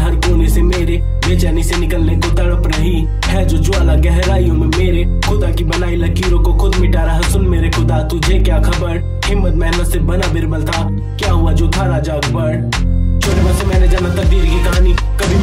हर कोने से मेरे। बेचैनी से निकलने को तड़प रही है जो ज्वाला गहराइयों में मेरे। खुदा की बनाई लकीरों को खुद मिटा रहा सुन मेरे खुदा, तुझे क्या खबर? हिम्मत, मेहनत से बना बिरबल था। क्या हुआ जो था राजा अकबर छोटे बस मैंने जाना तकदीर की कहानी कभी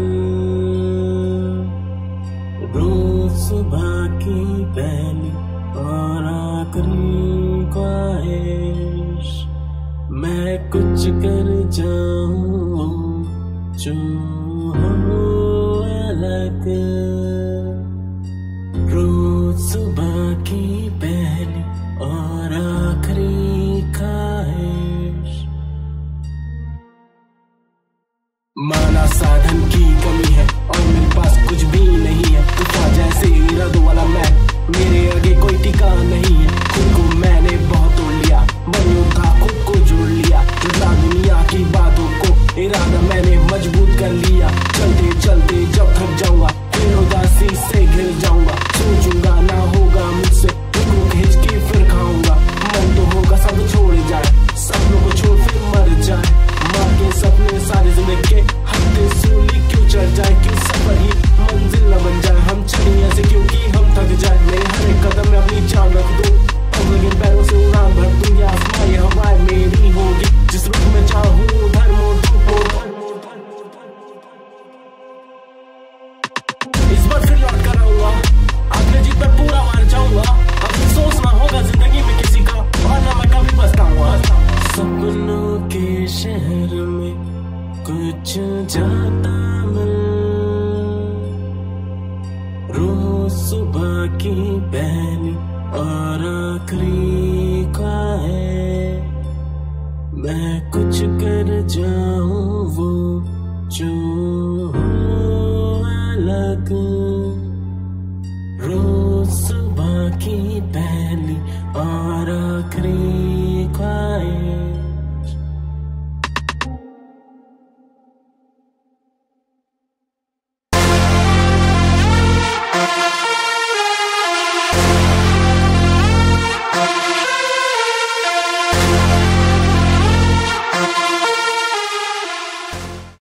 मैं कुछ कर जाऊँ जो हो अलग। रोज सुबह की शहर में कुछ जाता मिल रोज सुबह की पहली और आखिरी है। मैं कुछ कर जाऊँ वो जो अलग। रोज सुबह की पहली और आखिरी